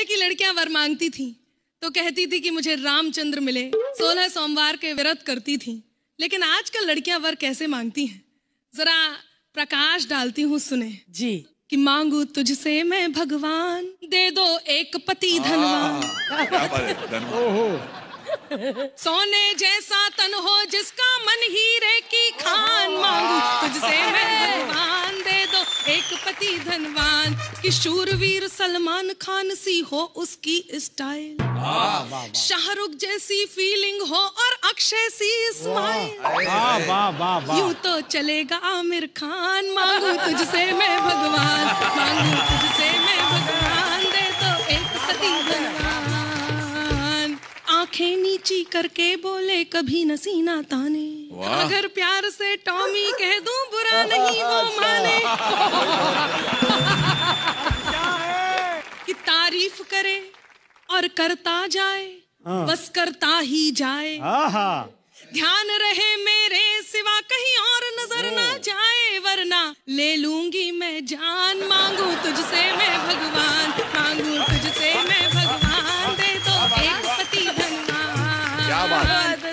पहले की लड़कियाँ वर मांगती थी तो कहती थी कि मुझे रामचंद्र मिले। सोलह सोमवार के व्रत करती थी लेकिन आजकल लड़कियाँ वर कैसे मांगती हैं? जरा प्रकाश डालती हूँ सुने। जी। कि मांगू तुझसे मैं भगवान दे दो एक पति धनवान। बात है धन्यवाद सोने जैसा पति धनवान कि शूरवीर सलमान खान सी हो उसकी स्टाइल। शाहरुख जैसी फीलिंग हो और अक्षय सी स्माइल वाह वाह वाह वाह यूँ तो चलेगा आमिर खान मांगू तुझसे मैं भगवान। मांगू तुझसे मैं भगवान दे तो एक पति धनवान। आँखें नीची करके बोले कभी नसीना ताने। अगर प्यार से टॉमी कह दूँ बुरा नहीं वो अच्छा। माने। कि तारीफ़ करे और करता जाए बस करता ही जाए। ध्यान रहे मेरे सिवा कहीं और नज़र ना जाए वरना ले लूँगी मैं जान। मांगू तुझसे मैं भगवान मांगू तुझसे मैं भगवान। दे दो तो एक पति भगवान क्या बात